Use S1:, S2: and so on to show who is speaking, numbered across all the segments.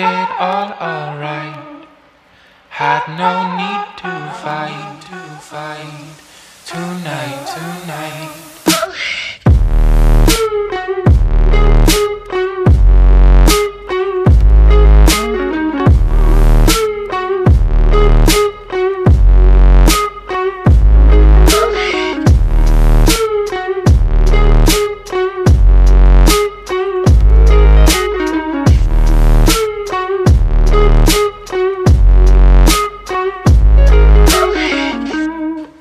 S1: Acted all alright. Had no need to fight, to fight. Tonight, tonight.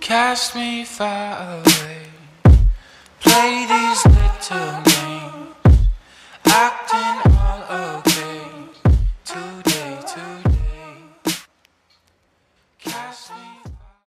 S1: Cast me far away. Play the